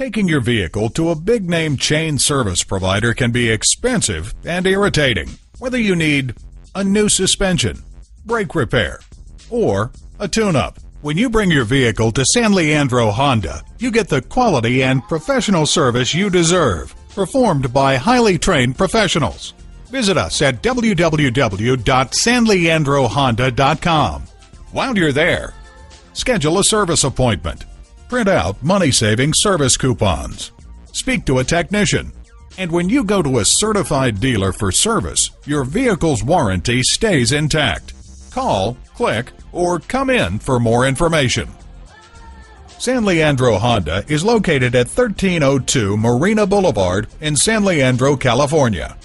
Taking your vehicle to a big name chain service provider can be expensive and irritating. Whether you need a new suspension, brake repair, or a tune up. When you bring your vehicle to San Leandro Honda, you get the quality and professional service you deserve, performed by highly trained professionals. Visit us at www.sanleandrohonda.com. While you're there, schedule a service appointment. Print out money saving service coupons. Speak to a technician. And when you go to a certified dealer for service, your vehicle's warranty stays intact. Call, click, or come in for more information. San Leandro Honda is located at 1302 Marina Boulevard in San Leandro, California.